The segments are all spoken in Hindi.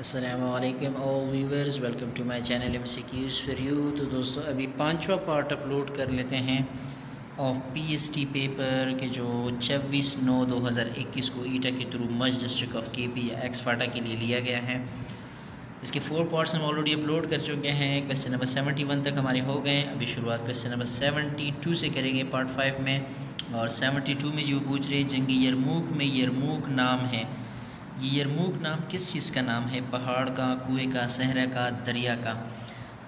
असलकम all viewers welcome to my channel M C Qs for you तो दोस्तों, अभी पांचवा पार्ट अपलोड कर लेते हैं ऑफ़ पीएसटी पेपर के जो छब्बीस नौ दो हज़ार इक्कीस को ईटा के थ्रू मज डिस्ट्रिक्ट ऑफ़ के पी या एक्स फाटा के लिए लिया गया है। इसके फोर पार्ट्स हम ऑलरेडी अपलोड कर चुके हैं। क्वेश्चन नंबर सेवेंटी वन तक हमारे हो गए। अभी शुरुआत क्वेश्चन नंबर सेवेंटी टू से करेंगे पार्ट फाइव में। और सेवेंटी टू में जो पूछ रहे जंगी यरमूक में यरमूक नाम है। यरमूक नाम किस चीज़ का नाम है? पहाड़ का, कुएँ का सहरा का, दरिया का।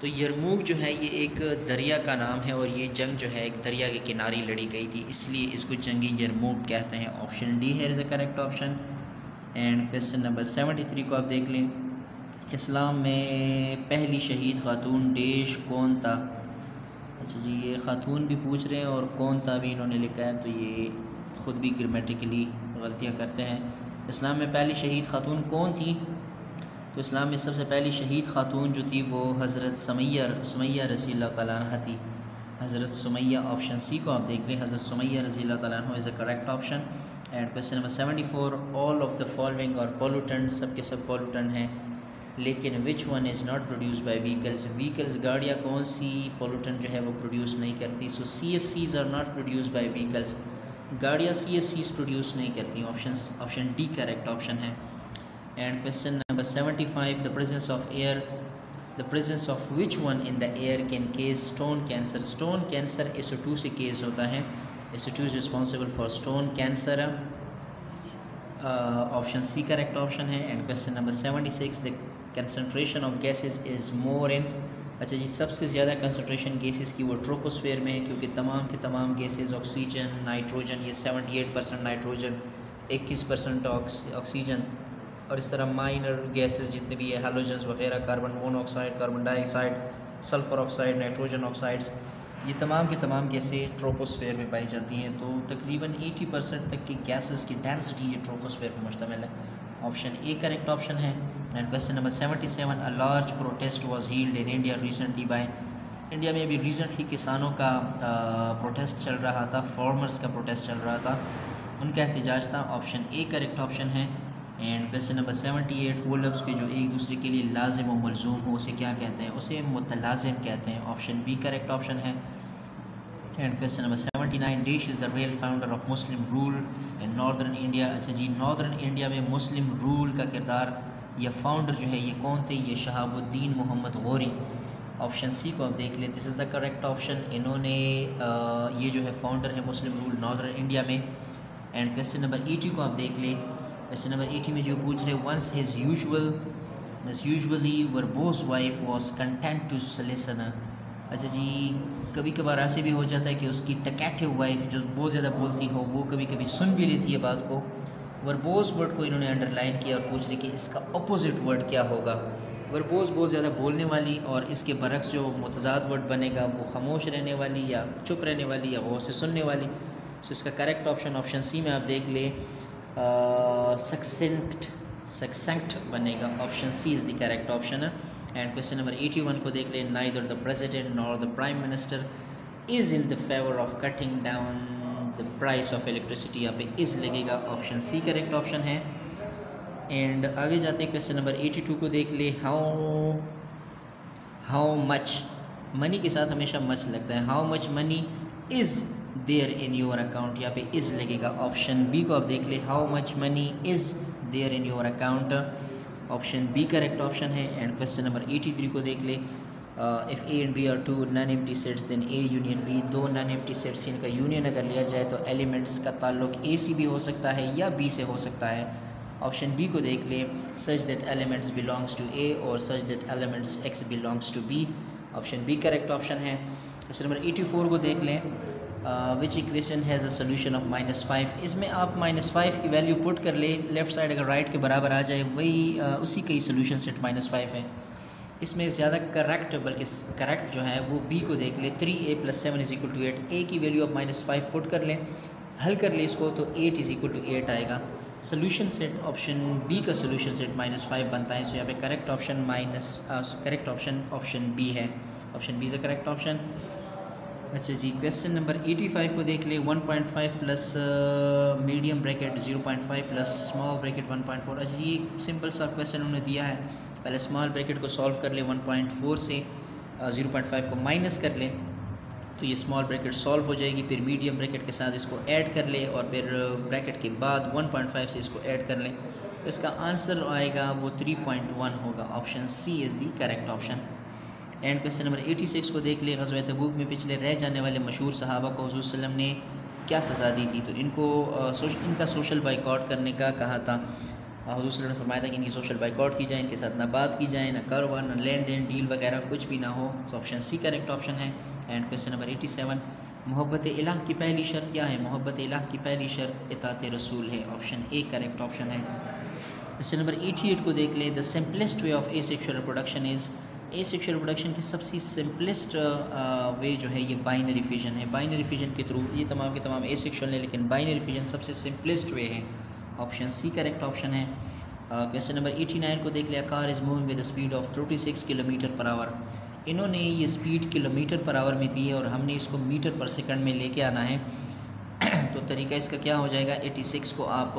तो यरमूक जो है, ये एक दरिया का नाम है और ये जंग जो है, एक दरिया के किनारे लड़ी गई थी। इसलिए इसको जंगी यरमूक कहते हैं। ऑप्शन डी है, is a correct option. And question number seventy three को आप देख लें। इस्लाम में पहली शहीद खातून देश कौन था? अच्छा जी, ये ख़ातून भी पूछ रहे हैं और कौन था भी इन्होंने लिखा है तो ये ख़ुद भी ग्रामेटिकली गलतियाँ करते हैं। इस्लाम में पहली शहीद खातून कौन थी? तो इस्लाम में सबसे पहली शहीद खातून जो थी वो हज़रत समैया समैया रसी तह थी। हज़रत सुमैया ऑप्शन सी को आप देख लें। हज़रत सुमैया रज़ी तु is a correct option and question number seventy four all of the following और पोलूटेंट सब के सब पोलूटेंट हैं। लेकिन which one is not produce by vehicles vehicles गाड़ियाँ कौन सी पोलूटेंट जो है वो प्रोड्यूस नहीं करती? So C F Cs are not produce by vehicles गाड़ियाँ सी एफ़ सीज़ प्रोड्यूस नहीं करती option option D correct option है। And question number seventy five the presence of air the presence of which one in the air can cause stone cancer stone cancer SO two से केस होता है। SO two is responsible for stone cancer option C correct option है। And question number seventy six the concentration of gases is more in अच्छा जी, सबसे ज़्यादा कंसनट्रेशन गैसेस की वो ट्रोपोस्फेयर में है, क्योंकि तमाम के तमाम गैसेस ऑक्सीजन नाइट्रोजन ये 78 परसेंट नाइट्रोजन 21 परसेंट ऑक्सीजन और इस तरह माइनर गैसेस जितने भी है हेलोजन्स वगैरह carbon monoxide carbon dioxide sulphur oxide nitrogen oxides ये तमाम के तमाम गैसें ट्रोपोस्फेयर में पाई जाती हैं। तो तकरीबन 80 परसेंट तक की गैसेस की डेंसिटी ये ट्रोपोस्फेयर पर मुश्तमिल है। ऑप्शन ए करेक्ट ऑप्शन है। And question number seventy seven a large protest was held in India recently by India में अभी रिसेंटली किसानों का प्रोटेस्ट चल रहा था फार्मर्स का प्रोटेस्ट चल रहा था उनका एहतजाज था ऑप्शन ए करेक्ट ऑप्शन है and question number seventy eight वो लफ्ज़ के जो एक दूसरे के लिए लाजिम व मलजूम हो उसे क्या कहते हैं उसे मुतलाजिम कहते हैं ऑप्शन बी करेक्ट ऑप्शन है and question number seventy nine this is the real founder of Muslim rule in northern India अच्छा जी नॉर्दर्न इंडिया में मुस्लिम रूल का किरदार या फाउंडर जो है, ये कौन थे? ये शहाबुद्दीन मोहम्मद गौरी। ऑप्शन सी को आप देख लें। This is the correct option इन्होंने ये जो है फाउंडर है मुस्लिम रूल नॉर्दर्न इंडिया में। एंड क्वेश्चन नंबर एटी को आप देख लें। क्वेश्चन नंबर एटी में जो पूछ रहे once his usual usually were boss wife was content to सलेसना अच्छा जी कभी कभार ऐसे भी हो जाता है कि उसकी टकैटिव वाइफ जो बहुत ज़्यादा बोलती हो, वो कभी कभी सुन भी लेती है बात को। वर्बोज वर्ड को इन्होंने अंडरलाइन किया और पूछ रहे कि इसका अपोजिट वर्ड क्या होगा? वर्बोज बहुत ज़्यादा बोलने वाली और इसके बरक्स जो मतजाद वर्ड बनेगा, वो खामोश रहने वाली या चुप रहने वाली या वो से सुनने वाली। तो इसका करेक्ट ऑप्शन ऑप्शन सी में आप देख लें। सक्सेंट सक्सेंट बनेगा। Option C is the correct option है। एंड क्वेश्चन नंबर 81 को देख लें। Neither the president nor the prime minister is in the favour of cutting down the price of electricity यहाँ पे इज़ लगेगा ऑप्शन सी करेक्ट ऑप्शन है। एंड आगे जाते हैं क्वेश्चन नंबर 82 को देख ले। हाउ हाउ मच मनी के साथ हमेशा मच लगता है। How much money is there in your account यहाँ पे इज़ लगेगा ऑप्शन बी को आप देख ले। How much money is there in your account option B correct option है। एंड क्वेश्चन नंबर 83 को देख ले। If A and B are two non empty sets then A union B दो एम्प्टी सेट्स इनका यूनियन अगर लिया जाए तो एलिमेंट्स का ताल्लुक ए से भी हो सकता है या बी से हो सकता है। ऑप्शन बी को देख लें such that elements belongs to A और such that elements X belongs to B option B correct option है। क्वेश्चन नंबर एटी फोर को देख लें which equation has a solution of minus five इसमें आप माइनस फाइव की वैल्यू पुट कर ले। लेफ़्ट साइड अगर राइट के बराबर आ जाए वही uh, उसी का ही सोल्यूशन सेट माइनस फाइव है। इसमें ज़्यादा करेक्ट बल्कि करेक्ट जो है वो बी को देख ले। Three A plus seven is equal to eight A की वैल्यू आप माइनस फाइव पुट कर लें। हल कर ले इसको तो eight is equal to eight आएगा। सोल्यूशन सेट ऑप्शन बी का सोल्यूशन सेट माइनस फाइव बनता है। सो यहाँ पे correct option minus correct option option B है। Option B is a correct option अच्छा जी क्वेश्चन नंबर 85 को देख ले। 1.5 plus medium bracket 0.5 plus small bracket 1.4 अच्छा ये सिंपल सा क्वेश्चन उन्होंने दिया है। पहले स्मॉल ब्रैकेट को सॉल्व कर ले 1.4 से uh, 0.5 को माइनस कर ले तो ये स्मॉल ब्रैकेट सॉल्व हो जाएगी। फिर मीडियम ब्रैकेट के साथ इसको ऐड कर ले और फिर ब्रैकेट के बाद 1.5 से इसको ऐड कर ले। तो इसका आंसर आएगा वो 3.1 होगा। Option C is the correct option and question number 86 को देख ले। गजवा तबूक में पिछले रह जाने वाले मशहूर सहाबा को हजूर वसल्लम ने क्या सज़ा दी थी? तो इनको आ, सोश, इनका सोशल बाइकआउट करने का कहा था। हजूर वसल्लम ने फरमाया था कि इनकी सोशल बाइकआउट की जाए, इनके साथ ना बात की जाए, ना कारोबार ना लेन देन डील वगैरह कुछ भी ना हो तो ऑप्शन सी करेक्ट ऑप्शन है। And question number eighty seven मोहब्बत इलाह की पहली शर्त क्या है? मोहब्बत इलाह की पहली शर्त इतात रसूल है ऑप्शन ए करेक्ट ऑप्शन है। क्वेश्चन नंबर एटी एट को देख लें the simplest way of asexual production is asexual production की सबसे सिंपलेस्ट वे जो है, ये बाइनरी फिजन है। बाइनरी फिजन के थ्रू ये तमाम के तमाम ए सेक्शुअल है, लेकिन बाइनरी फिजन सबसे सिंपलेस्ट वे है। ऑप्शन सी करेक्ट ऑप्शन है। क्वेश्चन नंबर एटी नाइन को देख लिया। Car is moving with speed of thirty six kilometre per hour इन्होंने ये स्पीड किलोमीटर पर आवर में दी है और हमने इसको मीटर पर सेकंड में लेके आना है। तो तरीका इसका क्या हो जाएगा? 86 को आप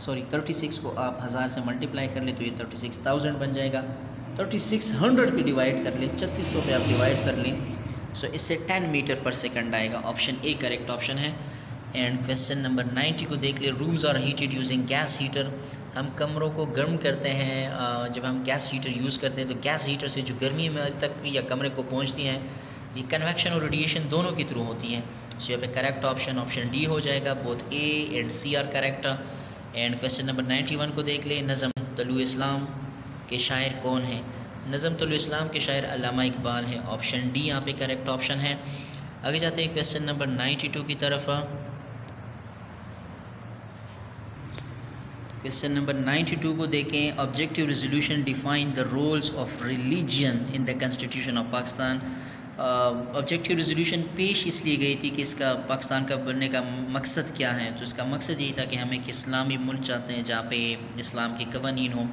सॉरी 36 को आप हज़ार से मल्टीप्लाई कर ले तो ये 36,000 बन जाएगा। 3600 पे डिवाइड कर ले छत्तीस सौ पे आप डिवाइड कर लें। सो इससे टेन मीटर पर सेकंड आएगा। ऑप्शन ए करेक्ट ऑप्शन है। एंड क्वेश्चन नंबर 90 को देख ले rooms are heated using gas heater हम कमरों को गर्म करते हैं जब हम गैस हीटर यूज़ करते हैं तो गैस हीटर से जो गर्मी में तक या कमरे को पहुँचती हैं, ये कन्वेक्शन और रेडिएशन दोनों के थ्रू होती हैं। सो यहाँ पे करेक्ट ऑप्शन ऑप्शन डी हो जाएगा both A and C are correct and question number ninety one को देख ले, नज़म तलु इस्लाम के शायर कौन हैं? नज़म इस्लाम के शायर अलामा इकबाल हैं। ऑप्शन डी यहाँ पे करेक्ट ऑप्शन है। आगे जाते हैं क्वेश्चन नंबर नाइन्टी टू की तरफ़। क्वेश्चन नंबर 92 को देखें. Objective resolution define the roles of religion in the constitution of Pakistan objective resolution पेश इसलिए गई थी कि इसका पाकिस्तान का बनने का मकसद क्या है? तो इसका मकसद यही था कि हम एक इस्लामी मुल्क चाहते हैं जहाँ पे इस्लाम के कवानीन हो।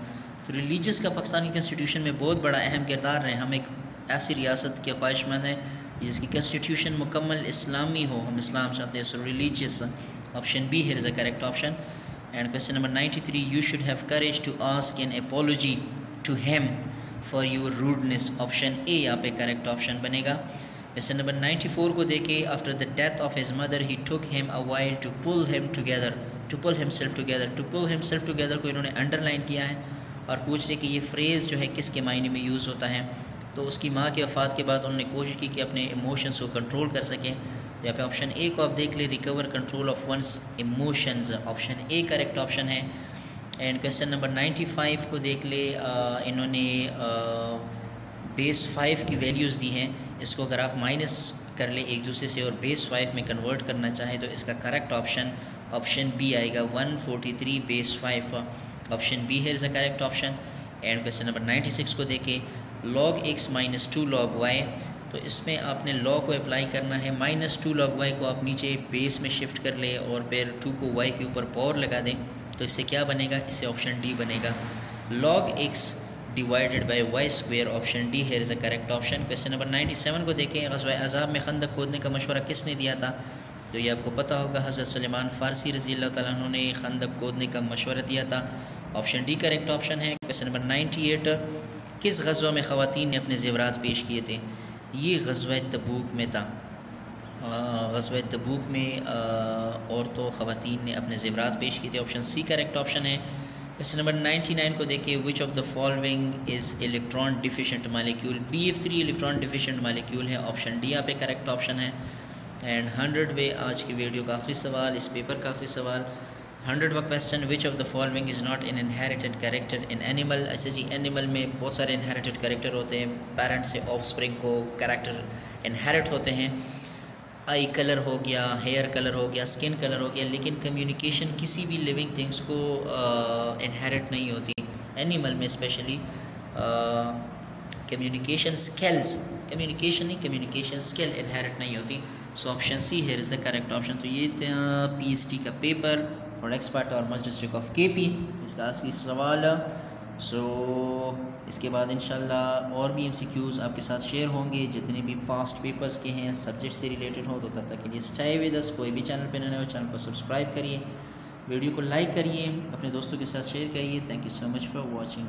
तो रिलीजस का पाकिस्तान पाकिस्तानी कॉन्स्टिट्यूशन में बहुत बड़ा अहम किरदार है हम एक ऐसी रियासत के ख्वाहिशमंद हैं जिसकी कॉन्स्टिट्यूशन मुकम्मल इस्लामी हो। हम इस्लाम चाहते हैं सो रिलीजियस ऑप्शन बी है is a correct option And question number 93 You should have courage to ask an apology to him for your rudeness. Option A यहाँ पे correct option बनेगा Question number 94 को देखे After the death of his mother he took him a while to pull him together to pull himself together to pull himself together को इन्होंने underline किया है और पूछ रहे कि ये फ्रेज़ जो है किसके मायने में यूज़ होता है तो उसकी माँ के वफ़ात के बाद उन्होंने कोशिश की कि अपने इमोशंस को कंट्रोल कर सकें यहाँ पे ऑप्शन ए को आप देख ले recover control of one's emotions option A correct option है. And question number ninety five को देख ले इन्होंने बेस फाइव की वैल्यूज़ दी हैं. इसको अगर आप माइनस कर ले एक दूसरे से और बेस फाइव में कन्वर्ट करना चाहें तो इसका करेक्ट ऑप्शन ऑप्शन बी आएगा. One forty three base five option B है is a correct option and question number ninety six को देखें log X minus two log Y तो इसमें आपने लॉ को अप्लाई करना है माइनस टू लॉग वाई को आप नीचे बेस में शिफ्ट कर लें और फिर टू को वाई के ऊपर पावर लगा दें तो इससे क्या बनेगा? इससे ऑप्शन डी बनेगा। Log X divided by Y square option D है is a correct option question number ninety seven को देखें, गजवा अजाब में खंदक खोदने का मशवरा किसने दिया था? तो ये आपको पता होगा, हज़रत सलेमान फ़ारसी रज़ी अल्लाह ने खंदक खोदने का मशवरा दिया था। ऑप्शन डी करेक्ट ऑप्शन है। क्वेश्चन नंबर नाइन्टी एट किस गजवा में ख़वान ने अपने जेवरात पेश किए थे? ये गजवा तबूक में था। गजवा तबूक में औरतों ख़वान ने अपने ज़ेवरात पेश किए थे। ऑप्शन सी करेक्ट ऑप्शन है। क्वेश्चन नंबर 99 को देखिए which of the following is electron deficient molecule B F three electron deficient molecule है। ऑप्शन डी यहाँ पे करेक्ट ऑप्शन है। एंड हंड्रेड वे आज की वीडियो का आखिरी सवाल, इस पेपर का आखिरी सवाल। Hundredth question which of the following is not in inherited character in animal अच्छा जी एनिमल में बहुत सारे इनहेरिटेड करेक्टर होते हैं। पेरेंट्स से ऑफ़ स्प्रिंग को करेक्टर इनहेरिट होते हैं। आई कलर हो गया हेयर कलर हो गया स्किन कलर हो गया, लेकिन कम्युनिकेशन किसी भी लिविंग थिंग्स को इनहेरिट नहीं होती। एनिमल में स्पेशली कम्युनिकेशन स्किल्स कम्युनिकेशन नहीं कम्युनिकेशन स्किल इनहेरिट नहीं होती। So option C here is the correct option तो ये पी एच डी का पेपर फॉर एक्सपर्ट और must district of K P इसका असली सवाल। सो इसके बाद इन और भी एम आपके साथ शेयर होंगे। जितने भी पास्ट पेपर्स के हैं सब्जेक्ट से रिलेटेड हो तो तब तक के लिए स्टाई विद अस कोई भी चैनल पर नए हो चैनल को सब्सक्राइब करिए। वीडियो को लाइक करिए। अपने दोस्तों के साथ शेयर करिए। Thank you so much for watching